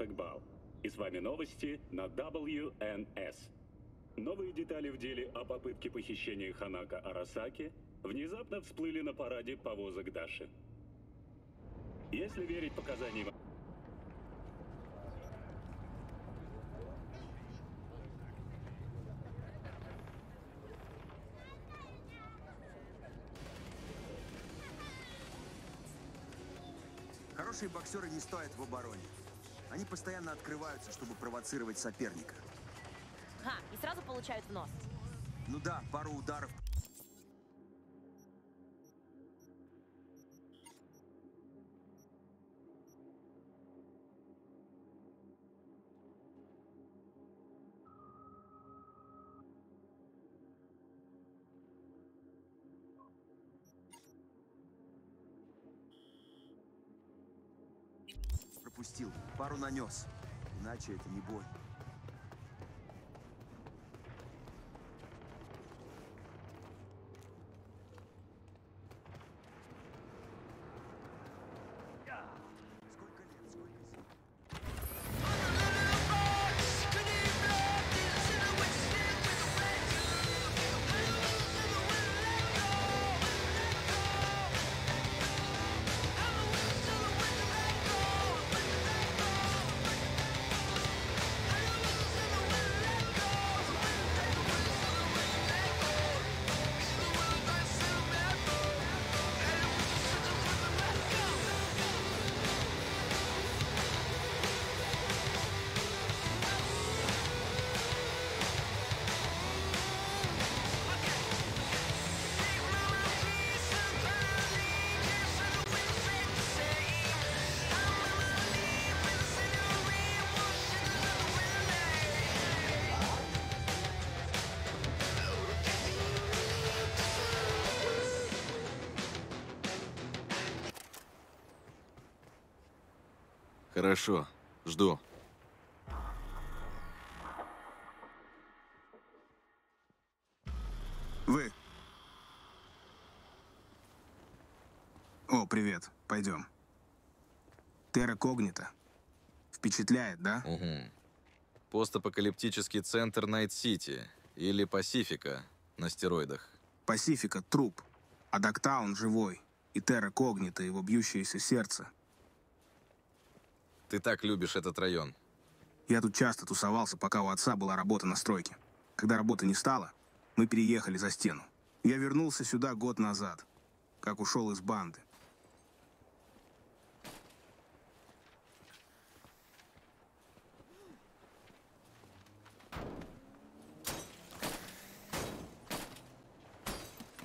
Экбал, и с вами новости на WNS. Новые детали в деле о попытке похищения Ханака Арасаки внезапно всплыли на параде повозок Даши. Если верить показаниям Хорошие боксеры не стоят в обороне. Они постоянно открываются, чтобы провоцировать соперника. Ага, и сразу получают в нос. Ну да, пару ударов. Пропустил. Пару нанес. Иначе это не бой. Хорошо, жду. Вы. О, привет. Пойдем. Terra Cognita. Впечатляет, да? Угу. Постапокалиптический центр Найт-Сити или Пасифика на стероидах. Пасифика — труп, а Догтаун — живой. И Терра Когнита — его бьющееся сердце. Ты так любишь этот район. Я тут часто тусовался, пока у отца была работа на стройке. Когда работы не стало, мы переехали за стену. Я вернулся сюда год назад, как ушел из банды.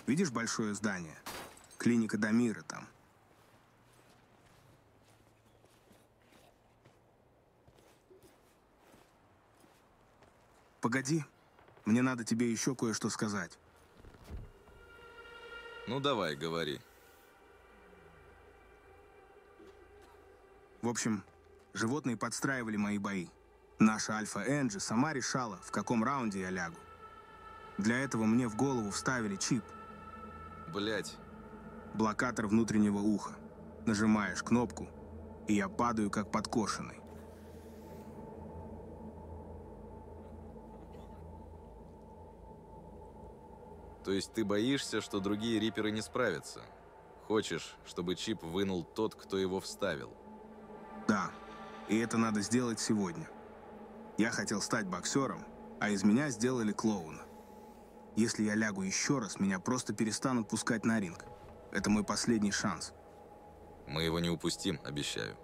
Видишь большое здание? Клиника Дамира там. Погоди, мне надо тебе еще кое-что сказать. Ну давай, говори. В общем, животные подстраивали мои бои. Наша Альфа Энджи сама решала, в каком раунде я лягу. Для этого мне в голову вставили чип, Блять, блокатор внутреннего уха. Нажимаешь кнопку, и я падаю как подкошенный. То есть ты боишься, что другие риперы не справятся? Хочешь, чтобы чип вынул тот, кто его вставил? Да, и это надо сделать сегодня. Я хотел стать боксером, а из меня сделали клоуна. Если я лягу еще раз, меня просто перестанут пускать на ринг. Это мой последний шанс. Мы его не упустим, обещаю.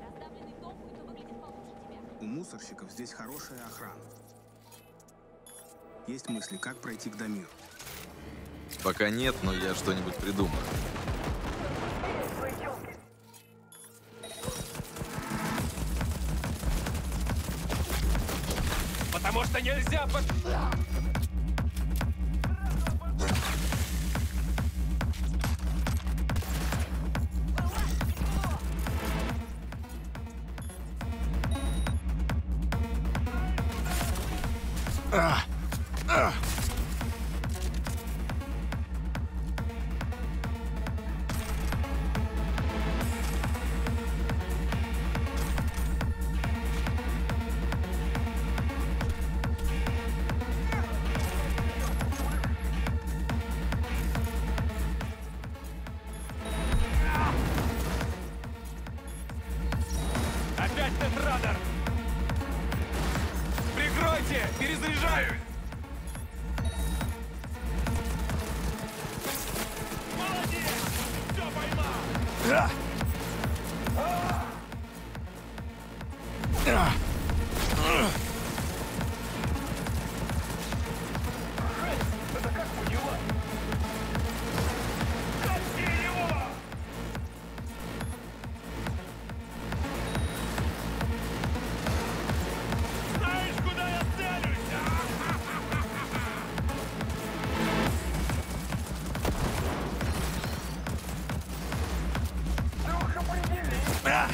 Раздавленный дом будет выглядит получше тебя. У мусорщиков здесь хорошая охрана. Есть мысли, как пройти к Дамиру. Пока нет, но я что-нибудь придумаю. Потому что нельзя под... Ah!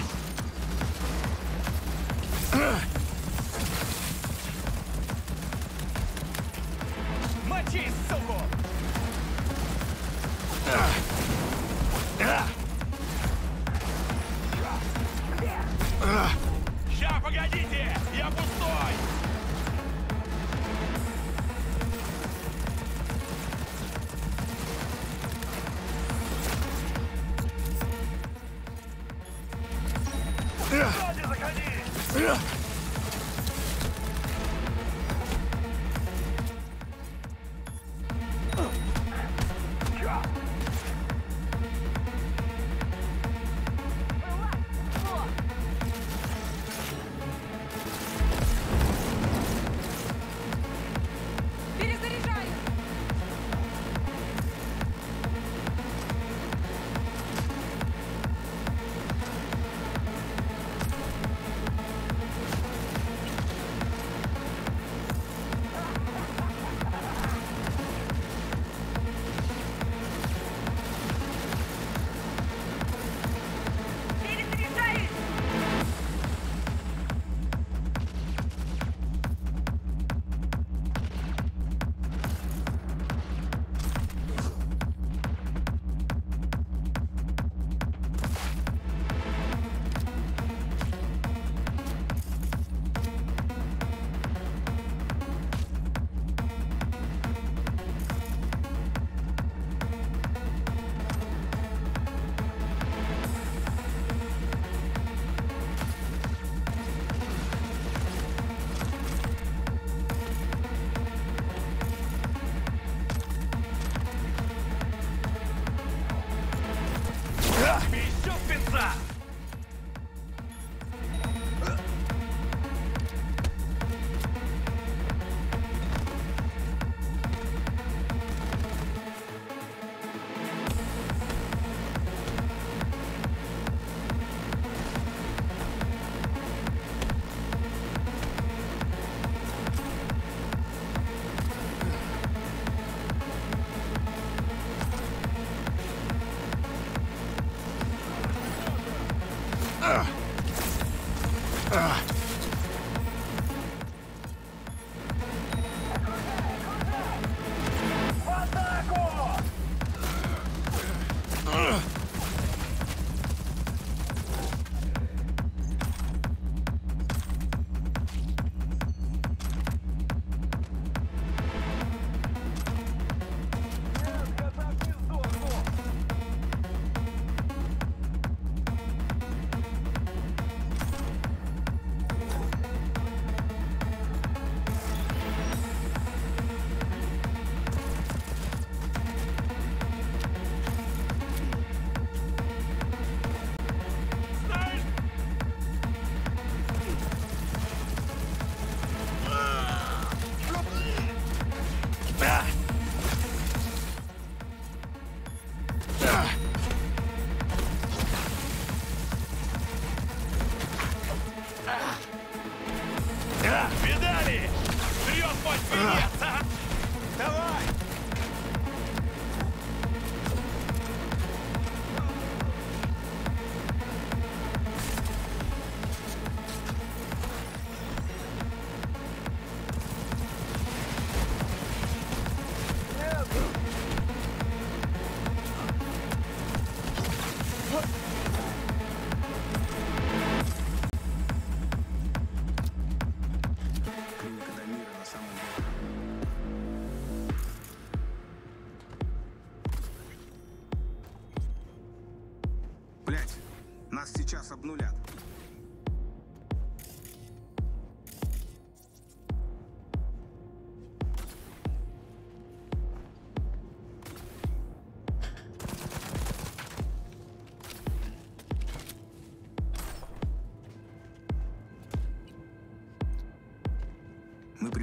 Ага!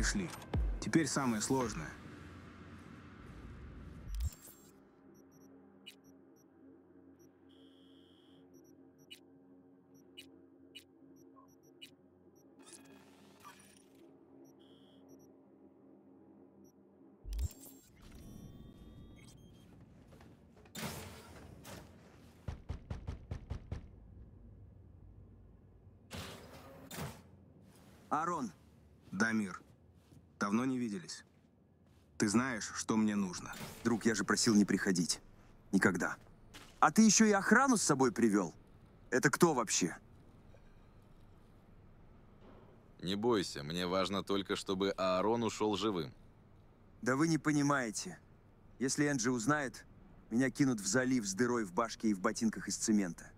Пришли. Теперь самое сложное. Арон, Дамир, давно не виделись. Ты знаешь, что мне нужно. друг, я же просил не приходить. Никогда. А ты еще и охрану с собой привел? Это кто вообще? Не бойся, мне важно только, чтобы Аарон ушел живым. Да вы не понимаете. Если Энджи узнает, меня кинут в залив с дырой в башке и в ботинках из цемента.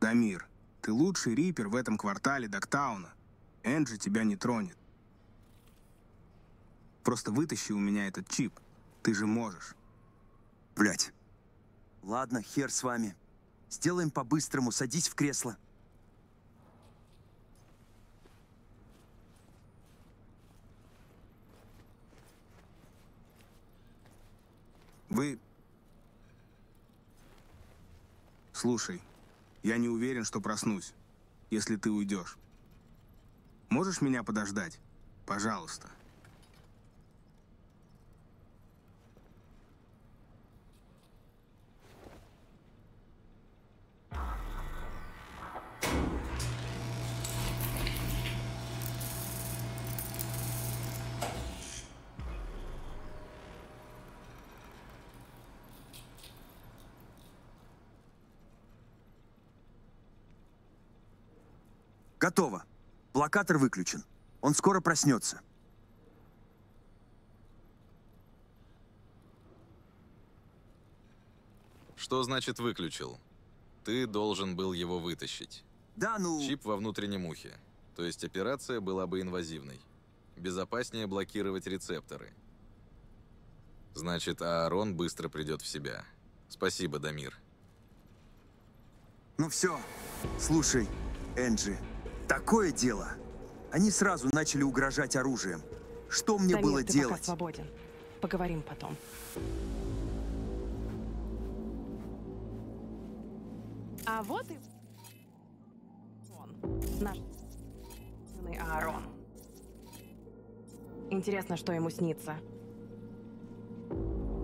Дамир, ты лучший рипер в этом квартале Доктауна. Энджи тебя не тронет. Просто вытащи у меня этот чип. Ты же можешь. Блять. Ладно, хер с вами. Сделаем по-быстрому, садись в кресло. Вы... Слушай, я не уверен, что проснусь, если ты уйдешь. Можешь меня подождать? Пожалуйста. Готово. Блокатор выключен. Он скоро проснется. Что значит выключил? Ты должен был его вытащить. Да, ну... Чип во внутреннем ухе. То есть операция была бы инвазивной. Безопаснее блокировать рецепторы. Значит, Аарон быстро придет в себя. Спасибо, Дамир. Ну все. Слушай, Энджи, такое дело. Они сразу начали угрожать оружием. Что мне Дамир, было ты делать? пока свободен. Поговорим потом. А вот и он, наш Аарон. Интересно, что ему снится.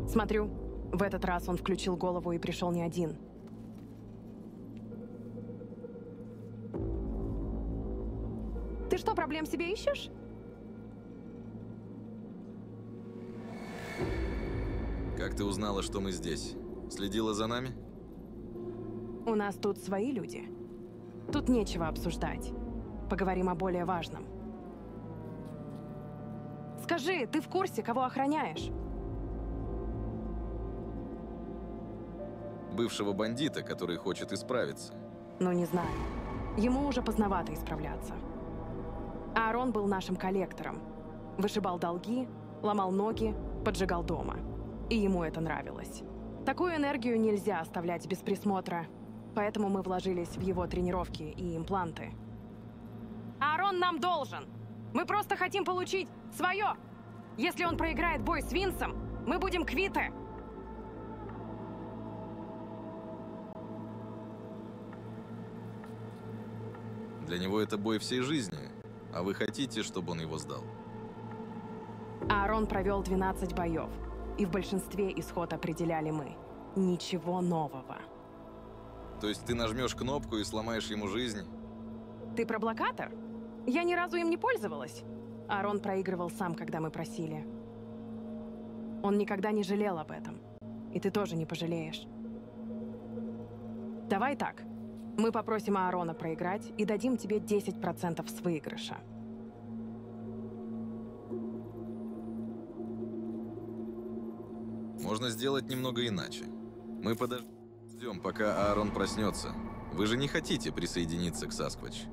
Смотрю, в этот раз он включил голову и пришел не один. Ты что, проблем себе ищешь? Как ты узнала, что мы здесь? Следила за нами? У нас тут свои люди. Тут нечего обсуждать. Поговорим о более важном. Скажи, ты в курсе, кого охраняешь? Бывшего бандита, который хочет исправиться. Ну, не знаю. Ему уже поздновато исправляться. Аарон был нашим коллектором. Вышибал долги, ломал ноги, поджигал дома. И ему это нравилось. Такую энергию нельзя оставлять без присмотра, поэтому мы вложились в его тренировки и импланты. Аарон нам должен! Мы просто хотим получить свое! Если он проиграет бой с Винсом, мы будем квиты! Для него это бой всей жизни. А вы хотите, чтобы он его сдал? Аарон провел 12 боев, и в большинстве исход определяли мы. Ничего нового. То есть ты нажмешь кнопку и сломаешь ему жизнь? Ты про блокатор? Я ни разу им не пользовалась. Аарон проигрывал сам, когда мы просили. Он никогда не жалел об этом. И ты тоже не пожалеешь. Давай так. Мы попросим Аарона проиграть и дадим тебе 10% с выигрыша. Можно сделать немного иначе. Мы подождем, пока Аарон проснется. Вы же не хотите присоединиться к Сасквач?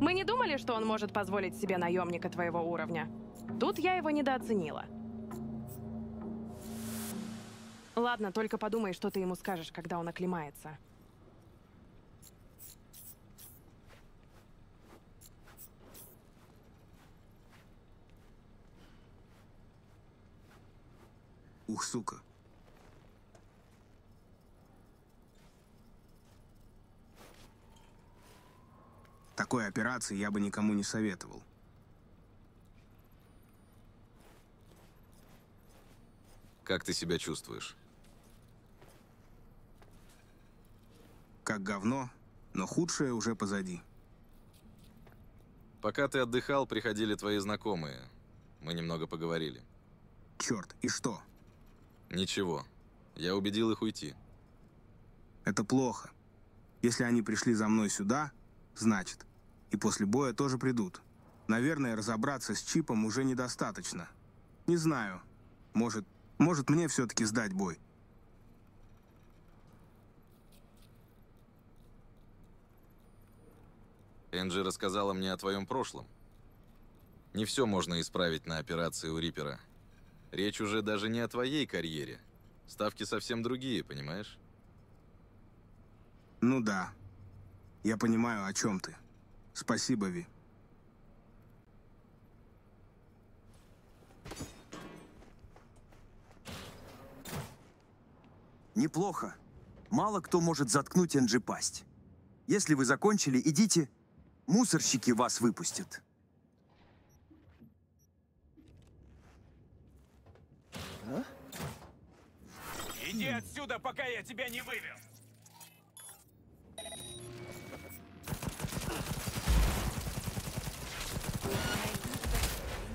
Мы не думали, что он может позволить себе наемника твоего уровня. Тут я его недооценила. Ладно, только подумай, что ты ему скажешь, когда он оклемается. Ух, сука. Такой операции я бы никому не советовал. Как ты себя чувствуешь? Как говно, но худшее уже позади. Пока ты отдыхал, приходили твои знакомые. Мы немного поговорили. Черт, и что? Ничего. Я убедил их уйти. Это плохо. Если они пришли за мной сюда, значит, и после боя тоже придут. Наверное, разобраться с чипом уже недостаточно. Не знаю. Может, может мне все-таки сдать бой. Энджи рассказала мне о твоем прошлом. Не все можно исправить на операции у Рипера. Речь уже даже не о твоей карьере. Ставки совсем другие, понимаешь? Ну да. Я понимаю, о чем ты. Спасибо, Ви. Неплохо. Мало кто может заткнуть Энджи пасть. Если вы закончили, идите. Мусорщики вас выпустят. Иди отсюда, пока я тебя не вывел.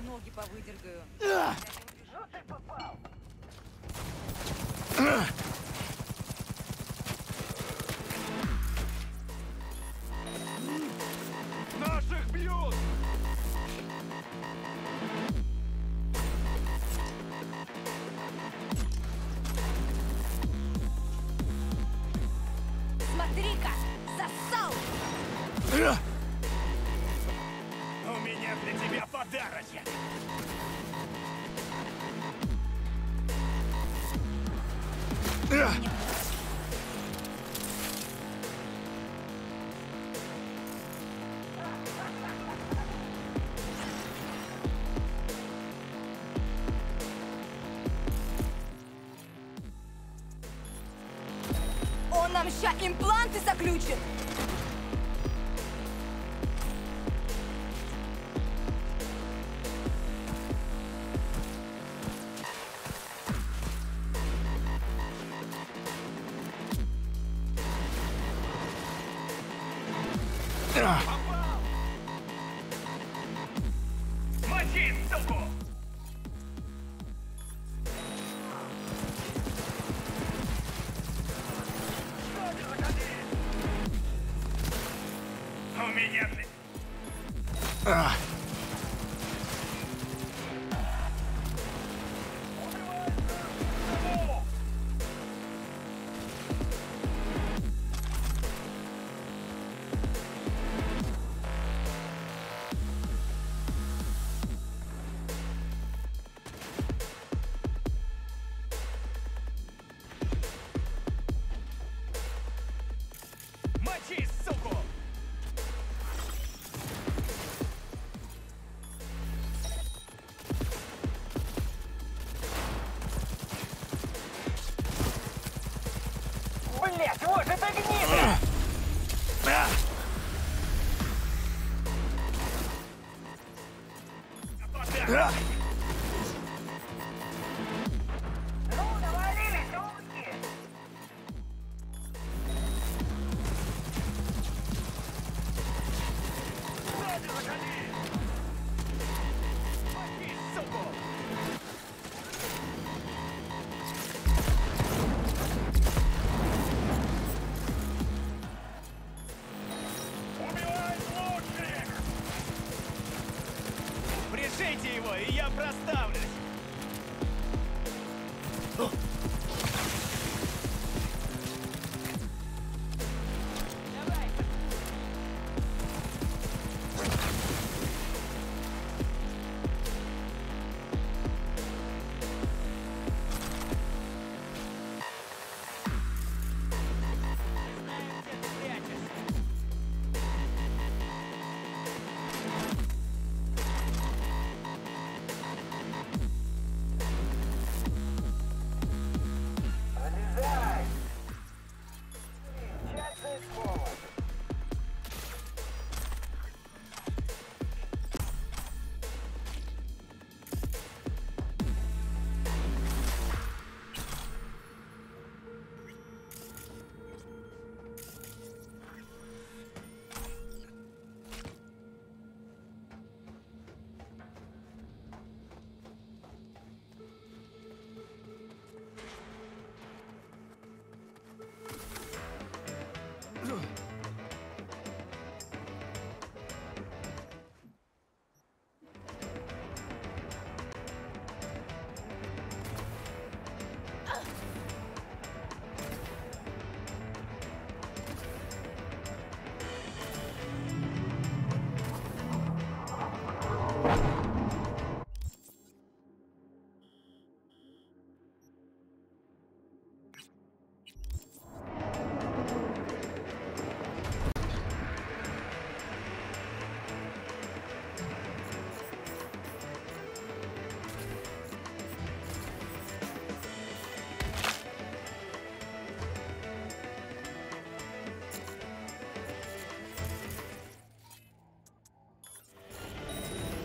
Ноги повыдергаю. Наших бьют! Смотри-ка! Засал! У меня для тебя подарочек! Он импланты заключит!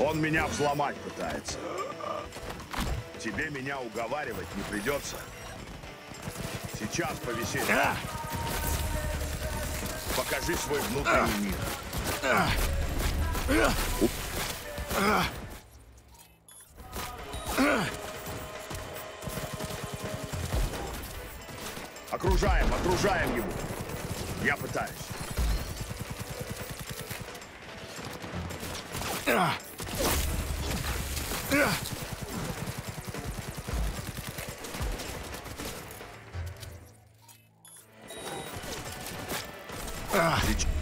Он меня взломать пытается. Тебе меня уговаривать не придется. Сейчас повесели. А! Покажи свой внутренний мир. Окружаем, окружаем его. Я пытаюсь. Ugh.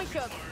Kalashnikov.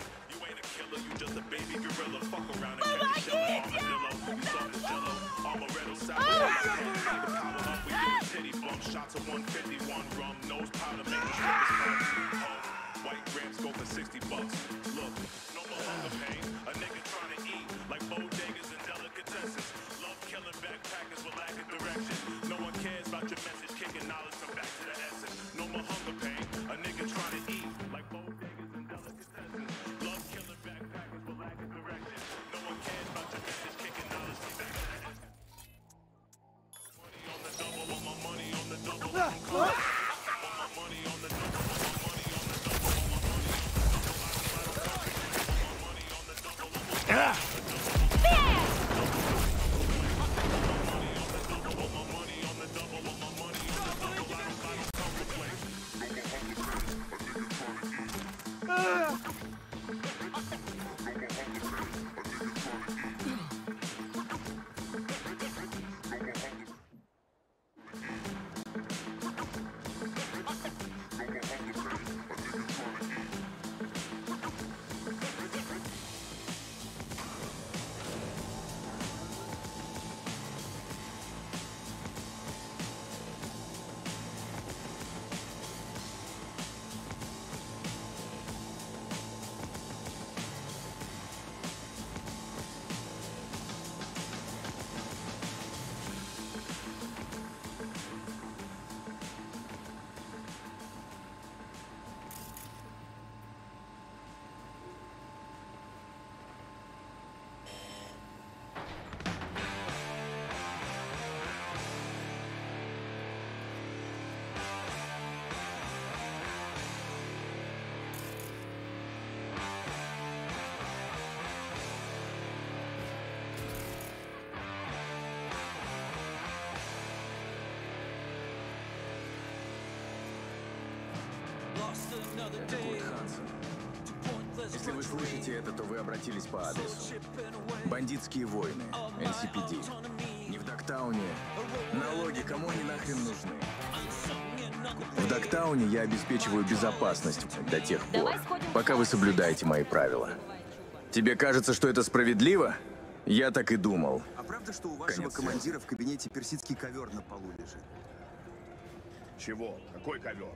Это Курт Хансен. Если вы слышите это, то вы обратились по адресу. Бандитские войны, NCPD. Не в Дактауне. Налоги кому они нахрен нужны? В Дактауне я обеспечиваю безопасность до тех пор, пока вы соблюдаете мои правила. Тебе кажется, что это справедливо? Я так и думал. А правда, что у вашего Конец командира в кабинете персидский ковер на полу лежит? Чего? Какой ковер?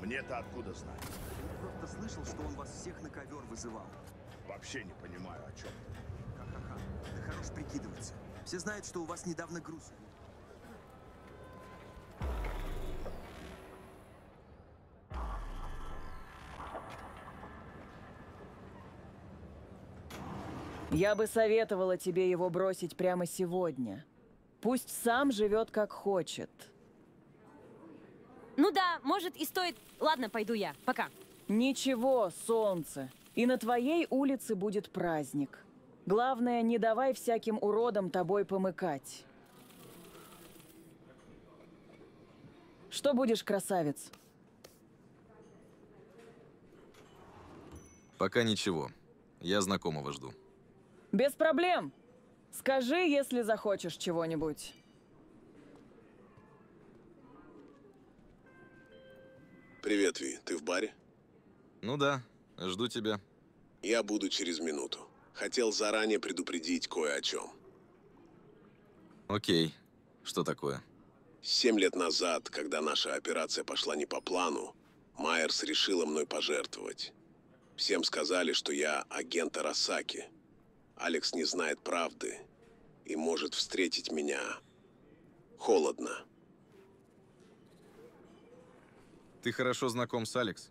Мне-то откуда знать? Я просто слышал, что он вас всех на ковер вызывал. Вообще не понимаю, о чем ты. Ха-ха-ха. Да хорош прикидываться. Все знают, что у вас недавно груз. Я бы советовала тебе его бросить прямо сегодня. Пусть сам живет как хочет. Ну да, может и стоит... Ладно, пойду я. Пока. Ничего, солнце. И на твоей улице будет праздник. Главное, не давай всяким уродам тобой помыкать. Что будешь, красавец? Пока ничего. Я знакомого жду. Без проблем. Скажи, если захочешь чего-нибудь. Привет, Ви. Ты в баре? Ну да, жду тебя. Я буду через минуту. Хотел заранее предупредить кое о чем. Окей. Что такое? Семь лет назад, когда наша операция пошла не по плану, Майерс решила мной пожертвовать. Всем сказали, что я агент Арасаки. Алекс не знает правды и может встретить меня холодно. Ты хорошо знаком с Алекс?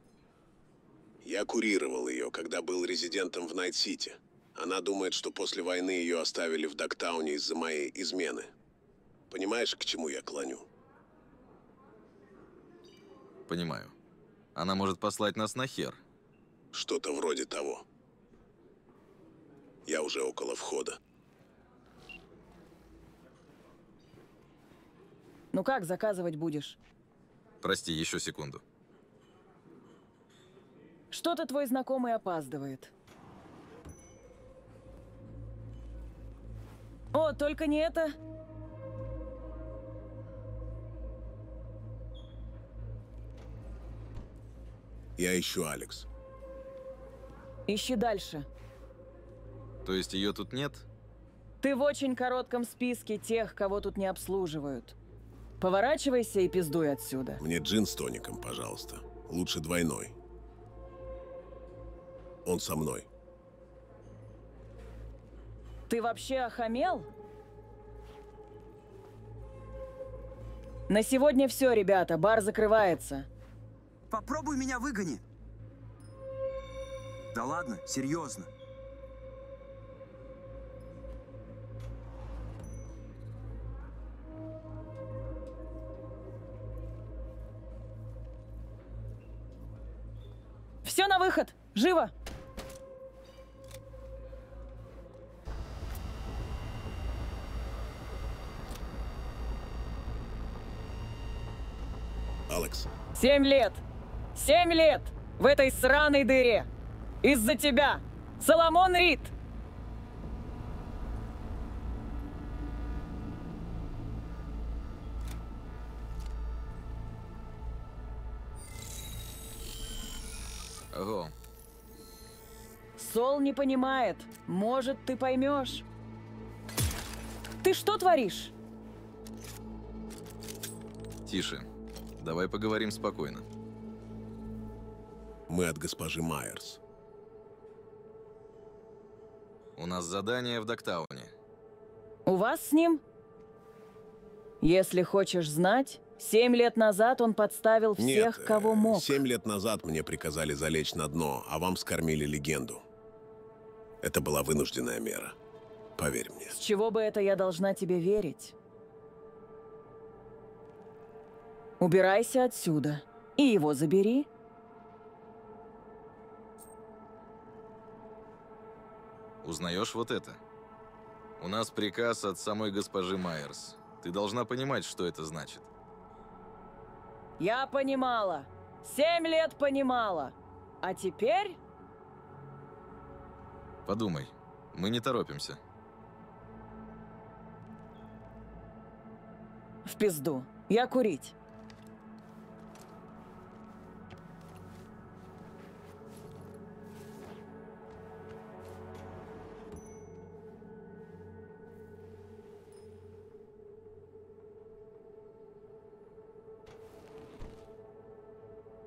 Я курировал ее, когда был резидентом в Найт-Сити. Она думает, что после войны ее оставили в Догтауне из-за моей измены. Понимаешь, к чему я клоню? Понимаю. Она может послать нас на хер. Что-то вроде того. Я уже около входа. Ну как заказывать будешь? Прости, еще секунду. Что-то твой знакомый опаздывает. О, только не это. Я ищу Алекс. Ищи дальше. То есть ее тут нет? Ты в очень коротком списке тех, кого тут не обслуживают. Поворачивайся и пиздуй отсюда. Мне джин с тоником, пожалуйста. Лучше двойной. Он со мной. Ты вообще охамел? На сегодня все, ребята, бар закрывается. Попробуй меня выгони. Да ладно, серьезно. Живо! Алекс, Семь лет! Семь лет! В этой сраной дыре! Из-за тебя! Соломон Рид! Сол не понимает. Может, ты поймешь. Ты что творишь? Тише. Давай поговорим спокойно. мы от госпожи Майерс. У нас задание в Доктауне. У вас с ним? Если хочешь знать, семь лет назад он подставил всех, Нет, кого э, мог. Семь лет назад мне приказали залечь на дно, а вам скормили легенду. Это была вынужденная мера. Поверь мне. С чего бы это я должна тебе верить? Убирайся отсюда и его забери. Узнаешь вот это? У нас приказ от самой госпожи Майерс. Ты должна понимать, что это значит. Я понимала. Семь лет понимала. А теперь... Подумай, мы не торопимся. В пизду. Я курить.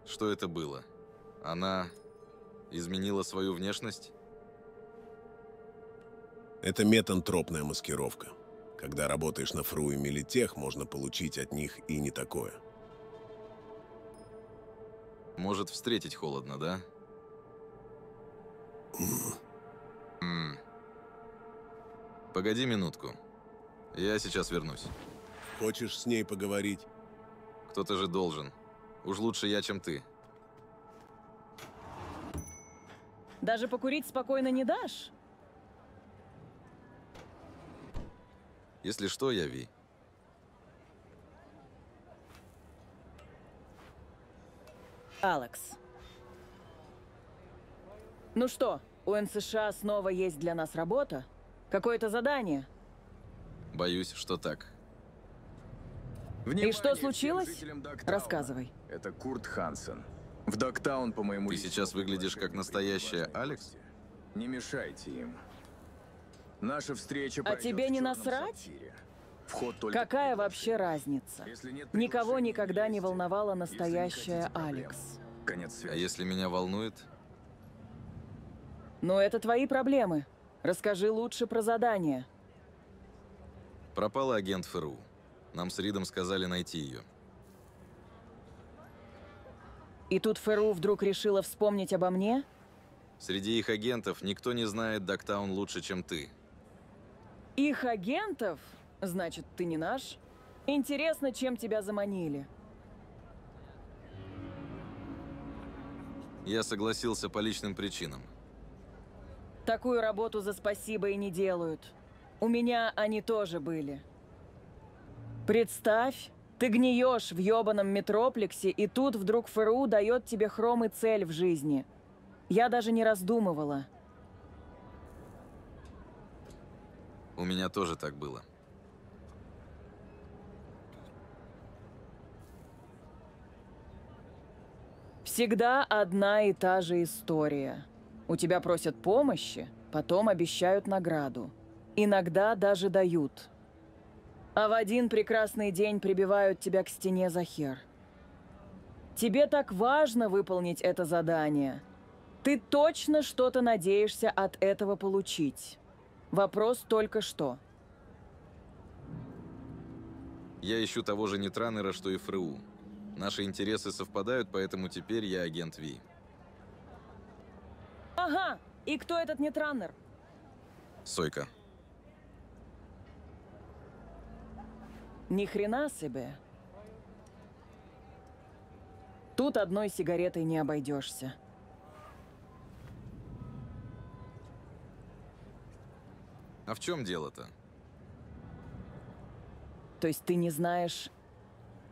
Что это было? Она изменила свою внешность? Это метантропная маскировка. Когда работаешь на ФРУ и Милитех, можно получить от них и не такое. Может, встретить холодно, да? М. Погоди минутку. Я сейчас вернусь. Хочешь с ней поговорить? Кто-то же должен. Уж лучше я, чем ты. Даже покурить спокойно не дашь? Если что, я Ви. Алекс. Ну что, у НСШ снова есть для нас работа? Какое-то задание? Боюсь, что так. И что случилось? Рассказывай. Это Курт Хансен. В Дактаун, по моему Ты сейчас выглядишь как настоящая Алекс? Не мешайте им. Наша встреча А тебе не насрать? сапфире. Вход только Какая вообще разница? Нет Никого никогда не волновала не настоящая. Алекс. Конец А если меня волнует? Но это твои проблемы. Расскажи лучше про задание. Пропала агент ФРУ. Нам с Ридом сказали найти ее. И тут ФРУ вдруг решила вспомнить обо мне? Среди их агентов никто не знает Дактаун лучше, чем ты. Их агентов? Значит, ты не наш? Интересно, чем тебя заманили. Я согласился по личным причинам. Такую работу за спасибо и не делают. У меня они тоже были. Представь, ты гниешь в ёбаном метроплексе, и тут вдруг ФРУ дает тебе хром и цель в жизни. Я даже не раздумывала. У меня тоже так было. Всегда одна и та же история. У тебя просят помощи, потом обещают награду. Иногда даже дают. А в один прекрасный день прибивают тебя к стене за хер. Тебе так важно выполнить это задание. Ты точно что-то надеешься от этого получить. Вопрос только что. Я ищу того же Нетранера, что и ФРУ. Наши интересы совпадают, поэтому теперь я агент Ви. Ага, и кто этот нетранер? Сойка. Ни хрена себе. Тут одной сигаретой не обойдешься. А в чем дело-то? То есть ты не знаешь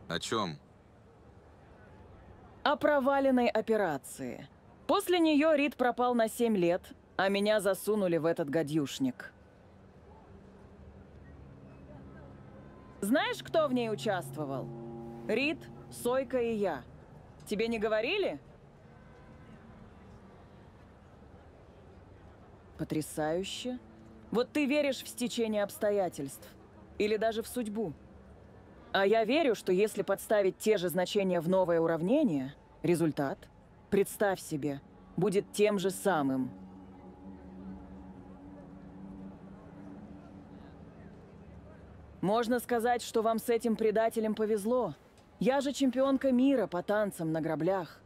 О чем? о проваленной операции. После нее Рид пропал на 7 лет, а меня засунули в этот гадюшник. Знаешь, кто в ней участвовал? Рид, Сойка и я. Тебе не говорили? Потрясающе. Вот ты веришь в стечение обстоятельств. Или даже в судьбу. А я верю, что если подставить те же значения в новое уравнение, результат, представь себе, будет тем же самым. Можно сказать, что вам с этим предателем повезло. Я же чемпионка мира по танцам на граблях.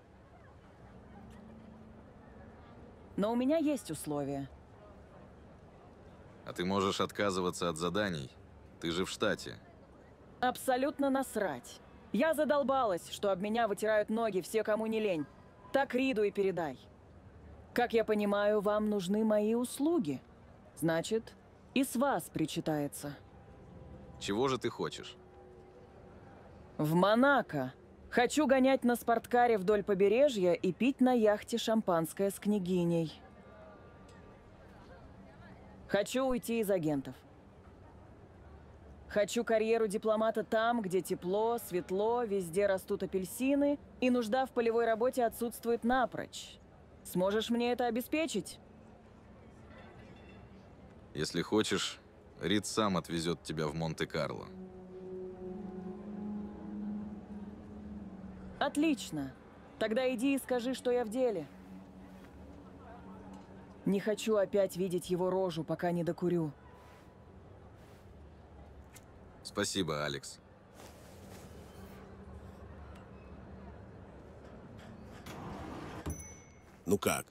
Но у меня есть условия. А ты можешь отказываться от заданий. Ты же в штате. Абсолютно насрать. Я задолбалась, что об меня вытирают ноги все, кому не лень. Так Риду и передай. Как я понимаю, вам нужны мои услуги. Значит, и с вас причитается. Чего же ты хочешь? В Монако. Хочу гонять на спорткаре вдоль побережья и пить на яхте шампанское с княгиней. Хочу уйти из агентов. Хочу карьеру дипломата там, где тепло, светло, везде растут апельсины, и нужда в полевой работе отсутствует напрочь. Сможешь мне это обеспечить? Если хочешь, Рид сам отвезет тебя в Монте-Карло. Отлично. Тогда иди и скажи, что я в деле. Не хочу опять видеть его рожу, пока не докурю. Спасибо, Алекс. Ну как?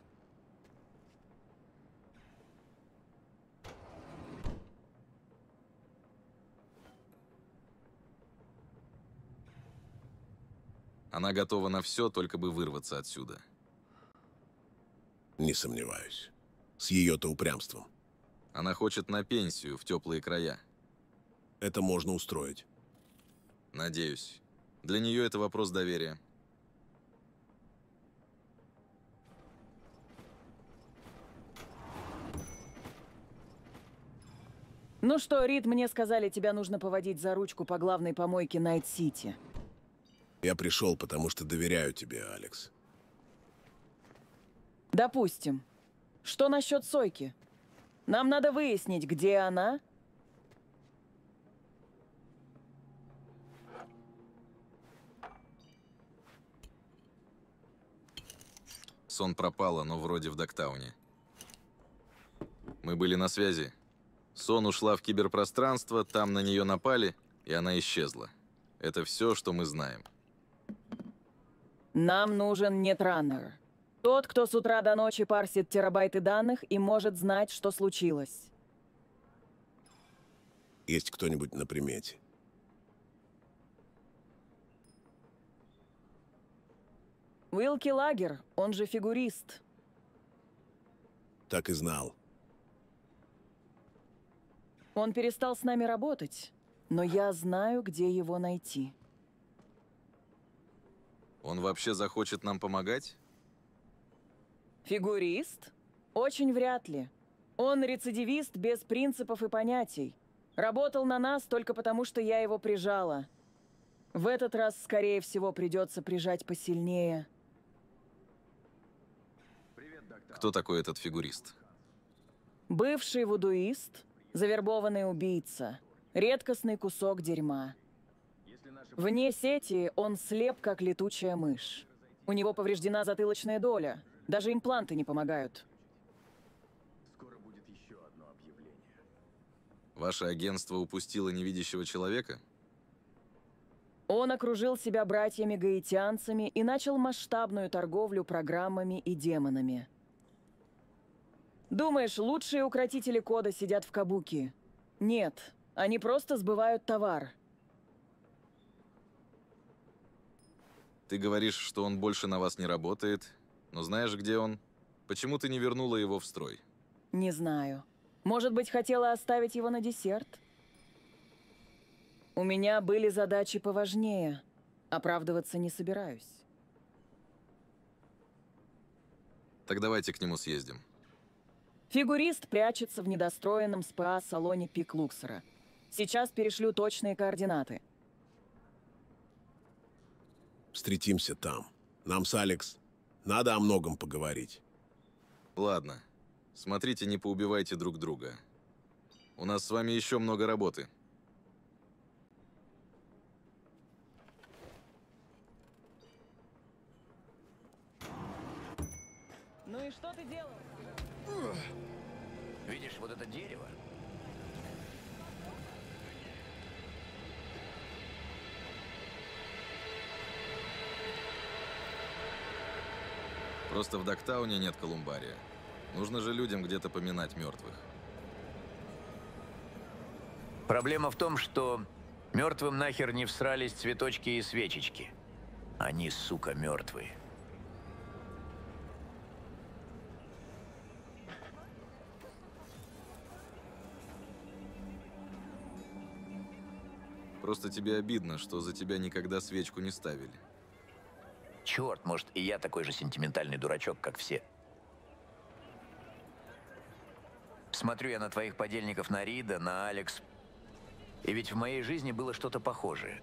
Она готова на все, только бы вырваться отсюда. Не сомневаюсь. С ее-то упрямством. Она хочет на пенсию в теплые края. Это можно устроить. Надеюсь. Для нее это вопрос доверия. Ну что, Рид, мне сказали, тебя нужно поводить за ручку по главной помойке Найт-Сити. Я пришел, потому что доверяю тебе, Алекс. Допустим. Что насчет Сойки? Нам надо выяснить, где она. Сон пропала, но вроде в Доктауне. Мы были на связи. Сон ушла в киберпространство, там на нее напали, и она исчезла. Это все, что мы знаем. Нам нужен нетраннер. Тот, кто с утра до ночи парсит терабайты данных и может знать, что случилось. Есть кто-нибудь на примете? Уилки Лагер, он же фигурист. Так и знал. Он перестал с нами работать, но я знаю, где его найти. Он вообще захочет нам помогать? Фигурист? Очень вряд ли. Он рецидивист без принципов и понятий. Работал на нас только потому, что я его прижала. В этот раз, скорее всего, придется прижать посильнее. Кто такой этот фигурист? Бывший вудуист, завербованный убийца, редкостный кусок дерьма. Вне сети он слеп, как летучая мышь. У него повреждена затылочная доля. Даже импланты не помогают. Ваше агентство упустило невидящего человека? Он окружил себя братьями-гаитянцами и начал масштабную торговлю программами и демонами. Думаешь, лучшие укротители кода сидят в Кабуки? Нет, они просто сбывают товар. Ты говоришь, что он больше на вас не работает, но знаешь, где он? Почему ты не вернула его в строй? Не знаю. Может быть, хотела оставить его на десерт? У меня были задачи поважнее. Оправдываться не собираюсь. Так давайте к нему съездим. Фигурист прячется в недостроенном СПА-салоне Пик Луксера. Сейчас перешлю точные координаты. Встретимся там. Нам с Алекс надо о многом поговорить. Ладно. Смотрите, не поубивайте друг друга. У нас с вами еще много работы. Ну и что ты делал? Видишь вот это дерево? Просто в Доктауне нет колумбария. Нужно же людям где-то поминать мертвых. Проблема в том, что мертвым нахер не всрались цветочки и свечечки. Они, сука, мертвые. Просто тебе обидно, что за тебя никогда свечку не ставили. Черт, может, и я такой же сентиментальный дурачок, как все. Смотрю я на твоих подельников на Рида, на Алекс. И ведь в моей жизни было что-то похожее.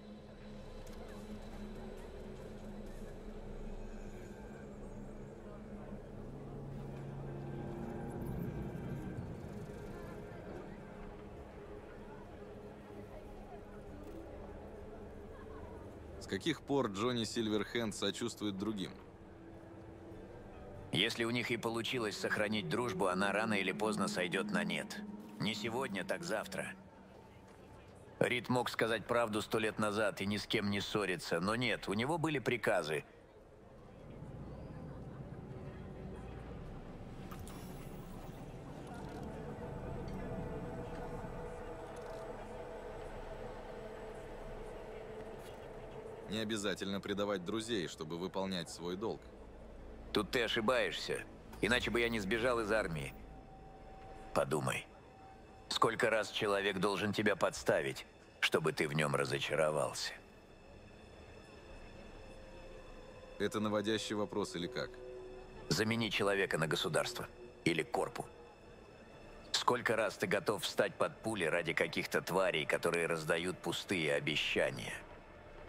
Каких пор Джонни Сильверхенд сочувствует другим? Если у них и получилось сохранить дружбу, она рано или поздно сойдет на нет. Не сегодня, так завтра. Рид мог сказать правду сто лет назад и ни с кем не ссориться, но нет, у него были приказы. Не обязательно предавать друзей, чтобы выполнять свой долг. Тут ты ошибаешься, иначе бы я не сбежал из армии. Подумай, сколько раз человек должен тебя подставить, чтобы ты в нем разочаровался? Это наводящий вопрос или как? Замени человека на государство или корпу. Сколько раз ты готов встать под пули ради каких-то тварей, которые раздают пустые обещания?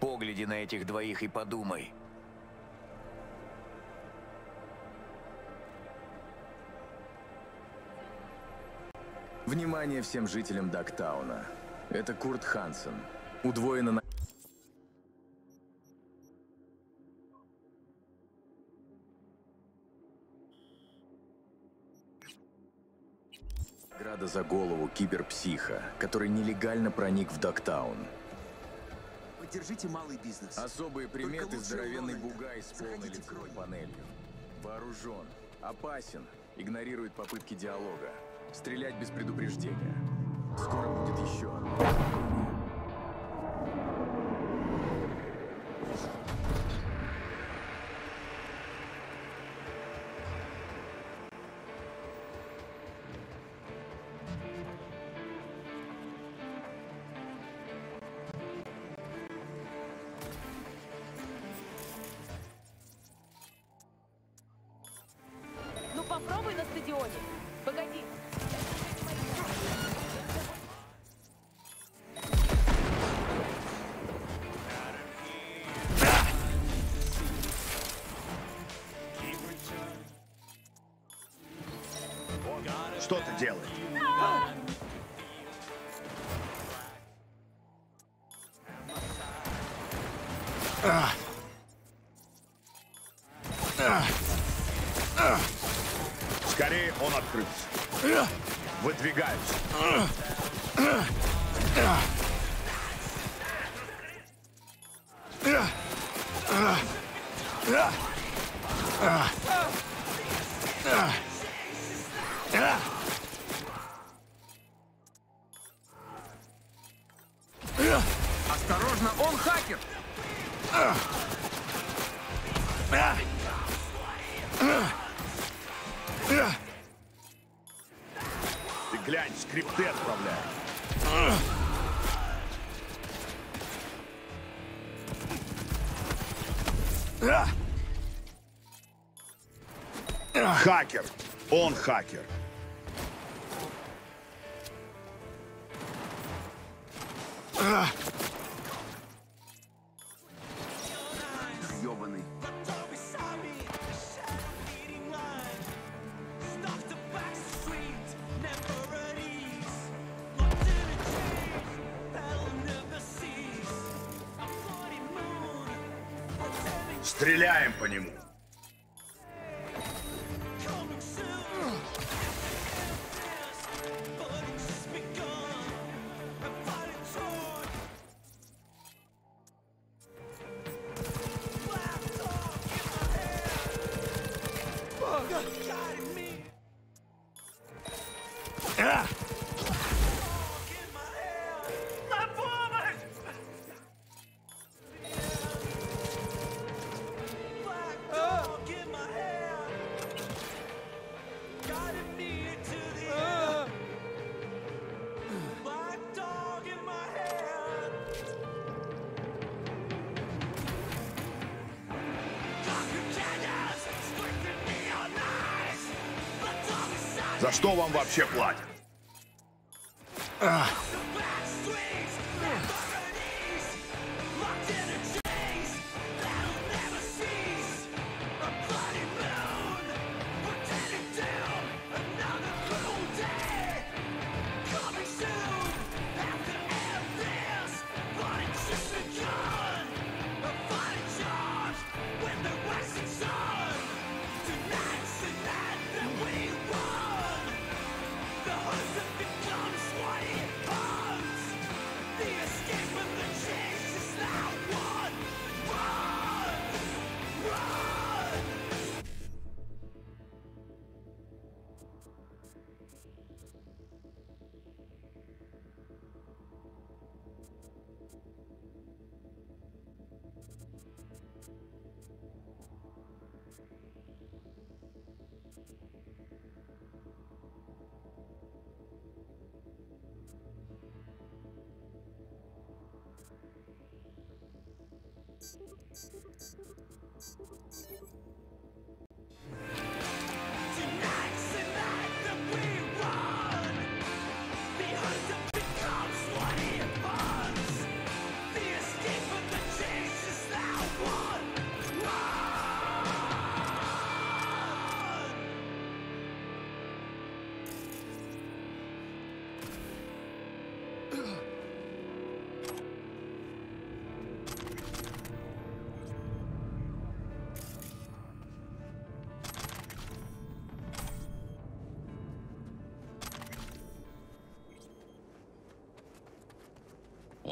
Погляди на этих двоих и подумай. Внимание всем жителям Дактауна. Это Курт Хансен. Удвоено на... Града за голову киберпсиха, который нелегально проник в Дактаун. Поддержите малый бизнес. Особые приметы здоровенный бугай с полной лицевой панелью. Вооружен, опасен, игнорирует попытки диалога. Стрелять без предупреждения. Скоро будет еще одно. Что ты делаешь? Скорее он открылся. Выдвигаются. Хакер. Он хакер. Ёбаный. Стреляем по нему. что вам вообще платят.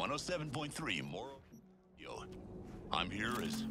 107.3 Moral. Yo, I'm here as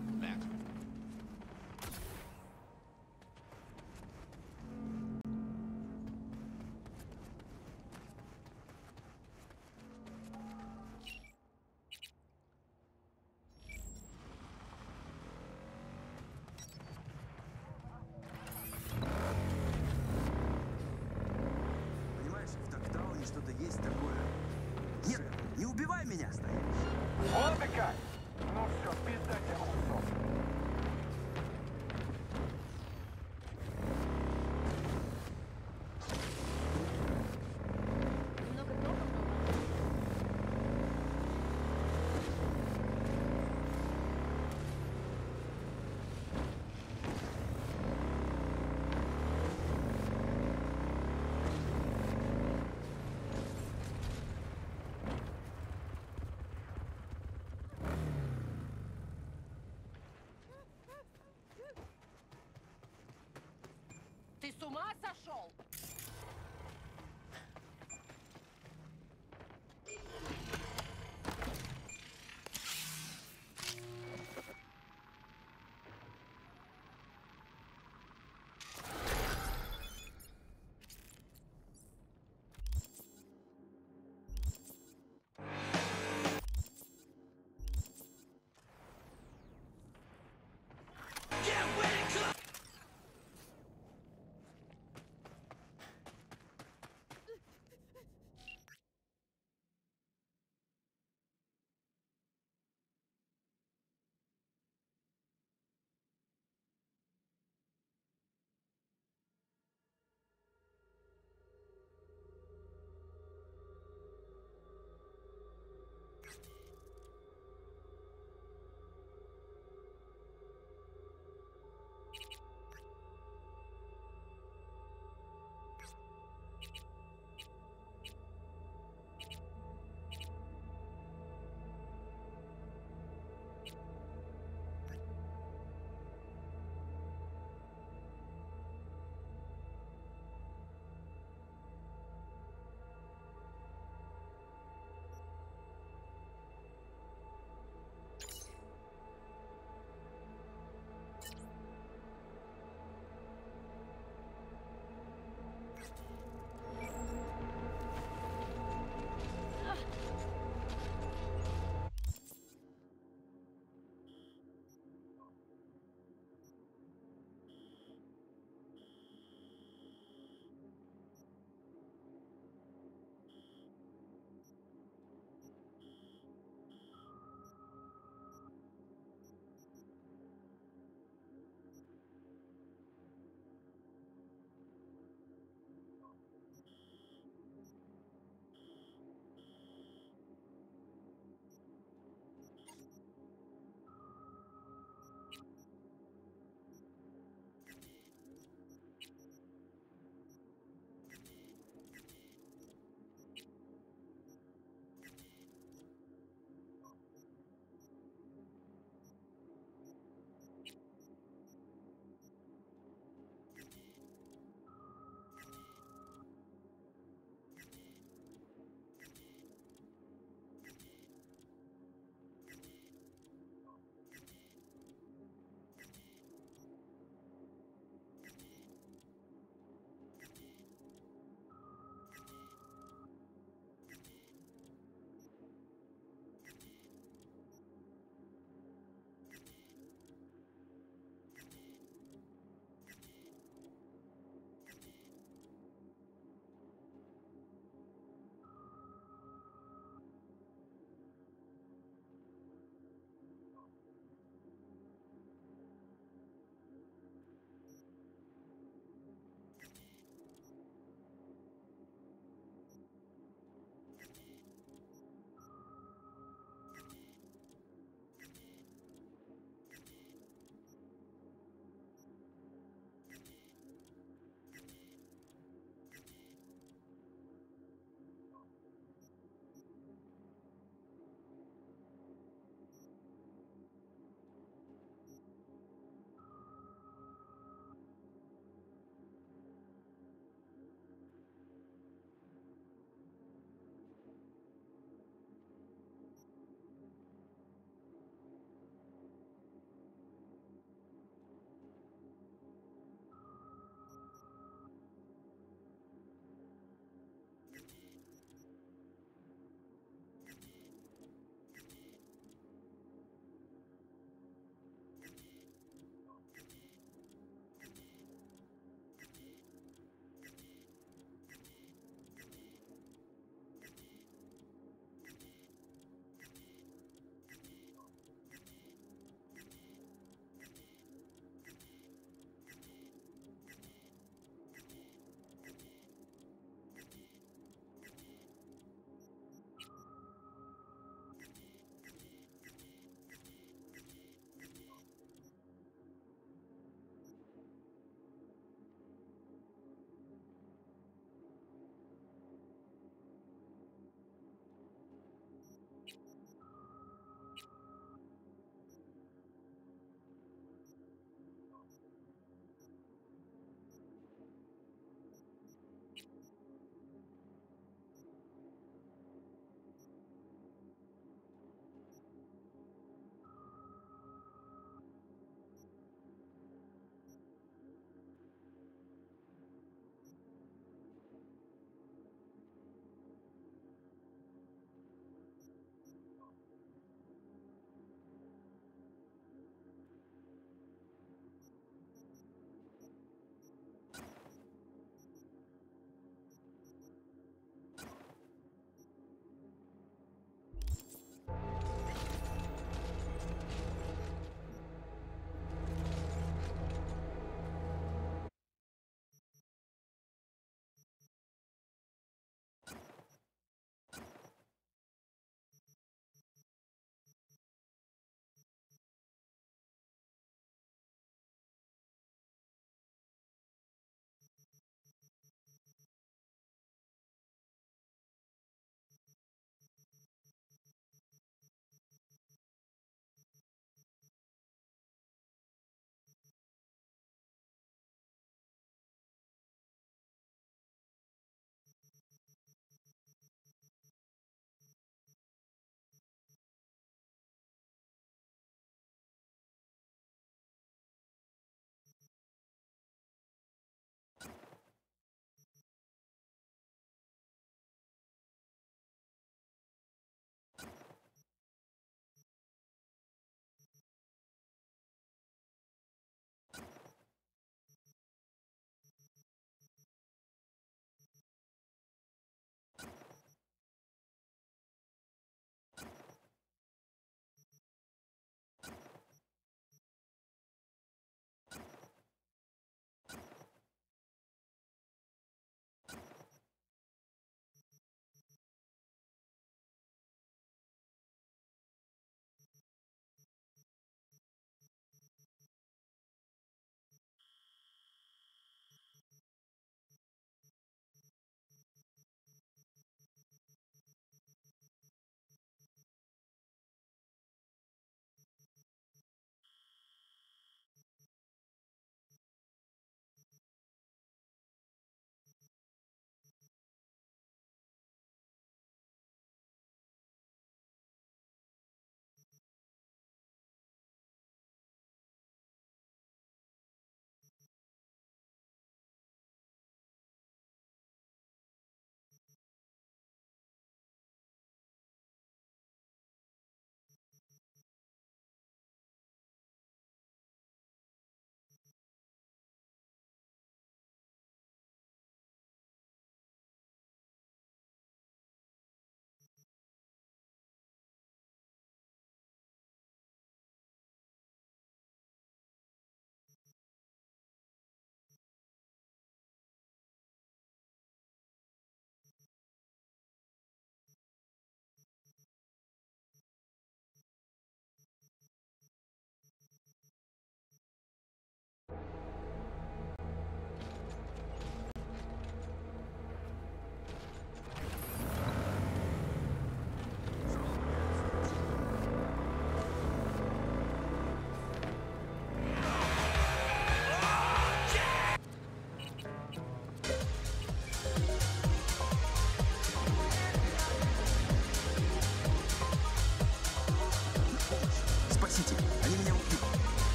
pasó?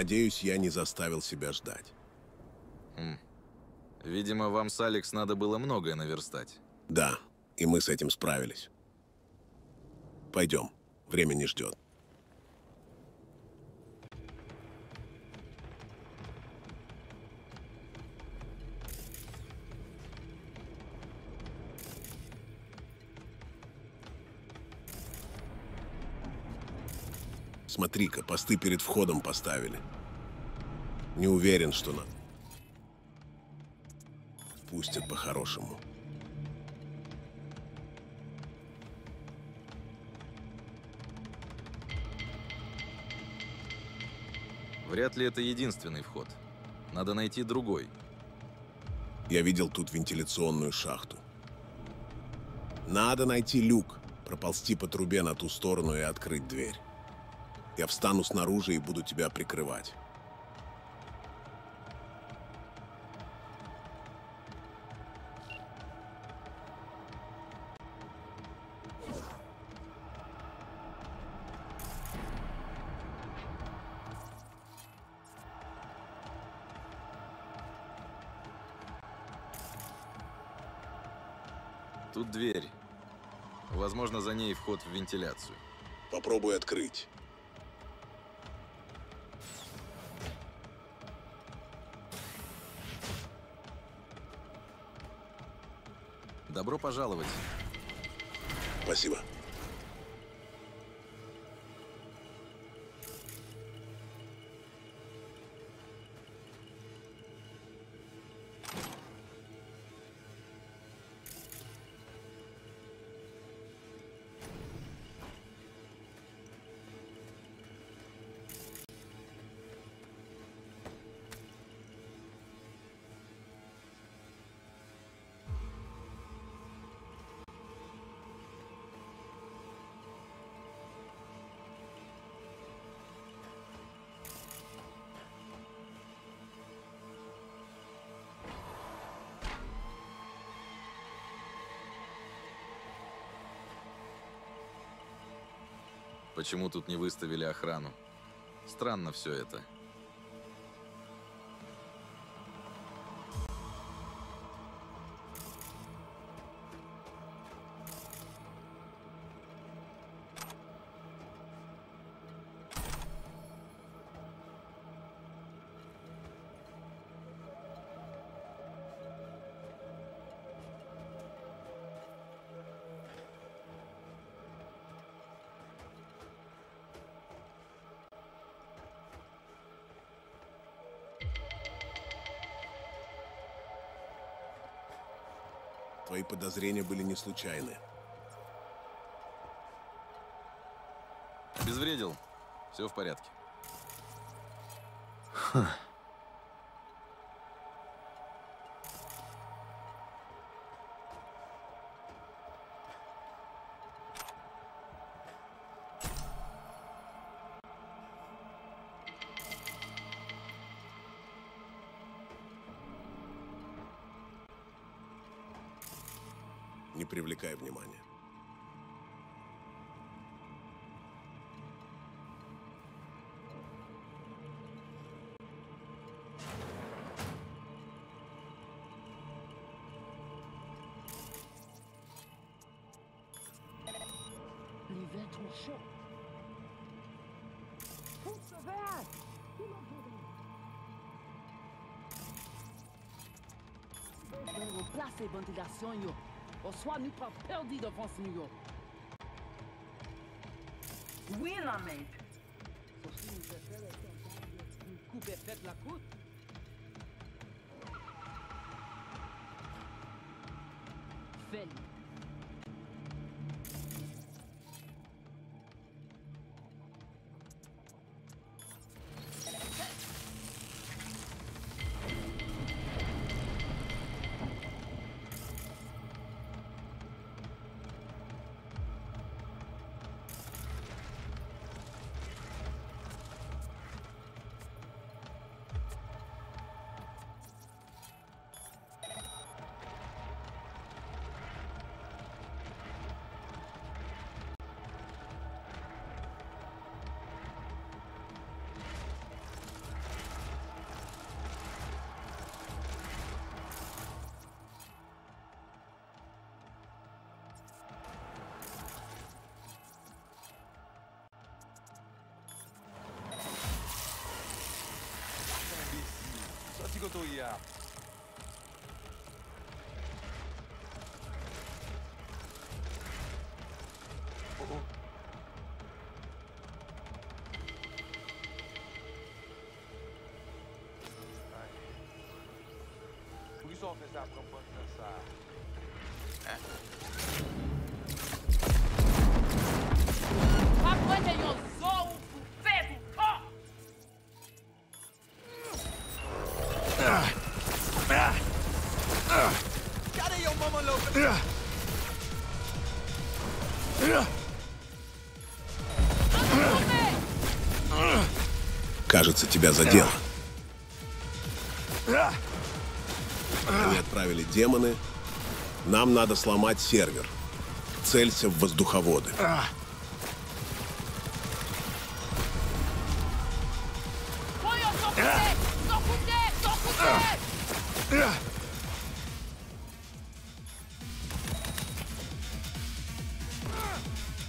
Надеюсь, я не заставил себя ждать. Хм. Видимо, вам с Алекс надо было многое наверстать. Да, и мы с этим справились. Пойдем, время не ждет. Смотри-ка, посты перед входом поставили. Не уверен, что на... Пустят по-хорошему. Вряд ли это единственный вход. Надо найти другой. Я видел тут вентиляционную шахту. Надо найти люк, проползти по трубе на ту сторону и открыть дверь. Я встану снаружи и буду тебя прикрывать. Тут дверь. Возможно, за ней вход в вентиляцию. Попробуй открыть. Пожаловать. Спасибо. Почему тут не выставили охрану? Странно все это. Твои подозрения были не случайны. Обезвредил. Все в порядке. Не привлекай внимания. L'hiver trop chaud. Pousse vert! Ben replace ventilation yo. Reçois-nous par perdu devant ce New York. Oui, la mec. Une coupe est faite la côte. Fais-le. przygotuje. Os homens à compensação. Кажется, тебя задело. Они отправили демоны. Нам надо сломать сервер. Целься в воздуховоды.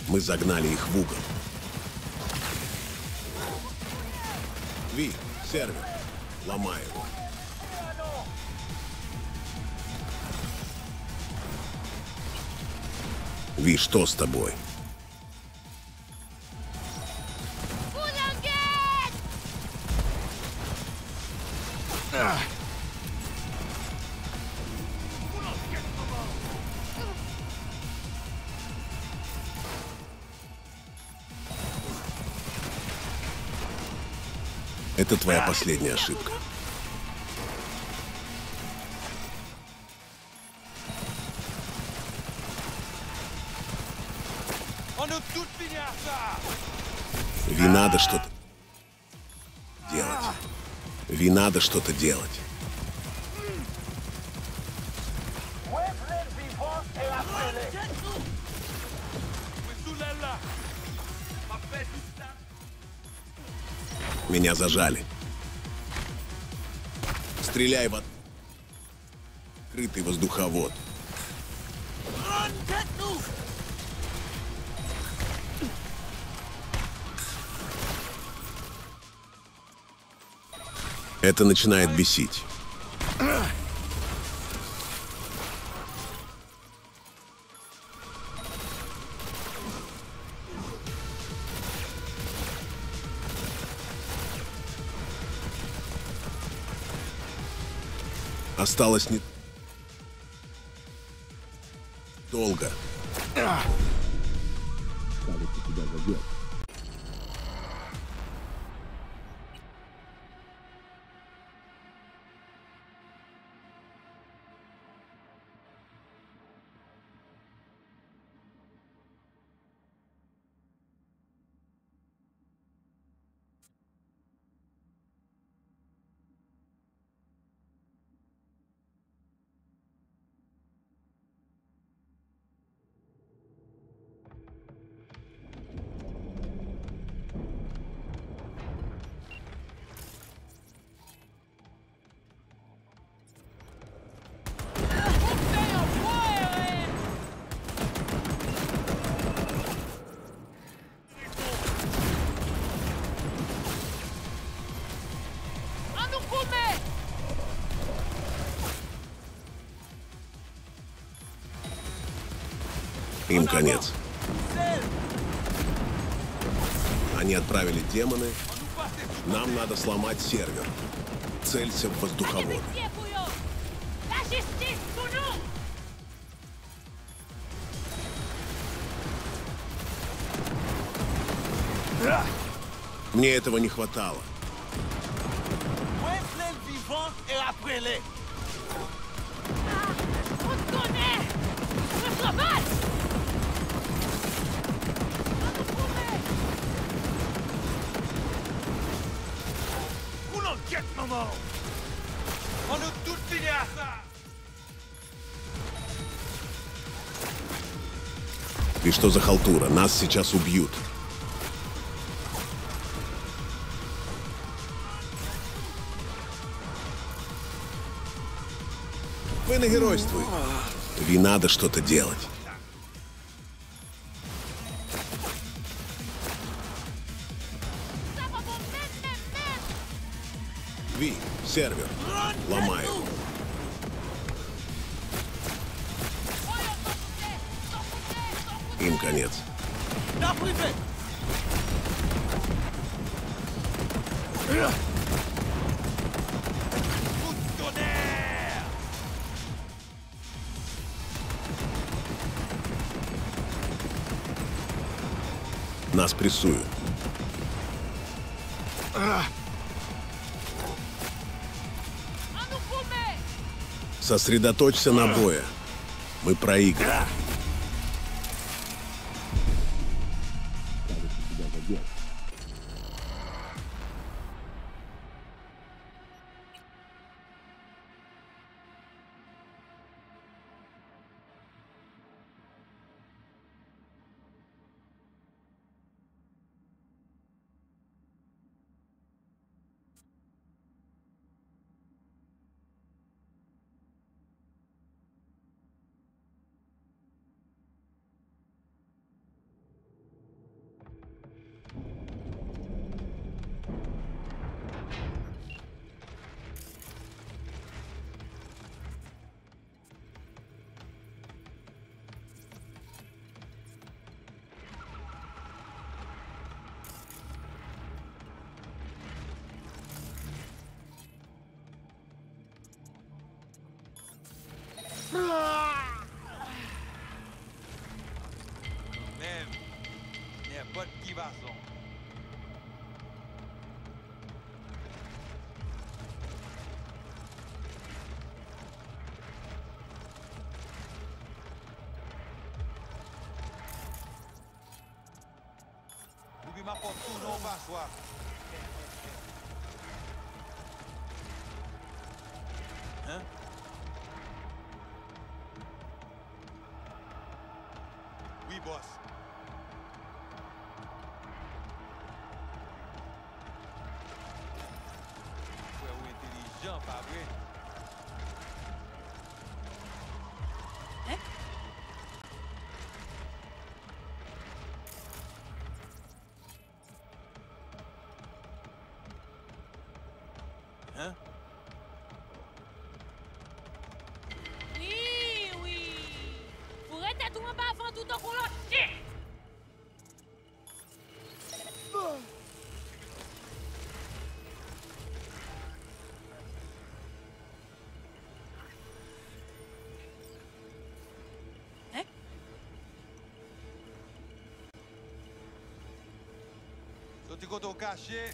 Мы загнали их в угол. Сервер. Ломай его. Ви, что с тобой? Это твоя последняя ошибка. Ви надо что-то делать. Ви надо что-то делать. Меня зажали. Стреляй в открытый воздуховод. Это начинает бесить. Осталось не... Долго. Конец. Они отправили демоны. Нам надо сломать сервер. Целься в воздуховод. Мне этого не хватало. Tout fini à ça И что за халтура? Нас сейчас убьют. Вы на геройствуй. Ви надо что-то делать. Ви, сервер. Ломаю. Им конец. Нас прессуют. Сосредоточься на бое. Мы проиграем. Hã? Oui, oui. Vous êtes tout bas avant tout en roulant. Tô te contando o cachê.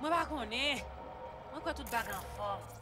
Mwen pa konen. Mwen kwa tout bagan fòm.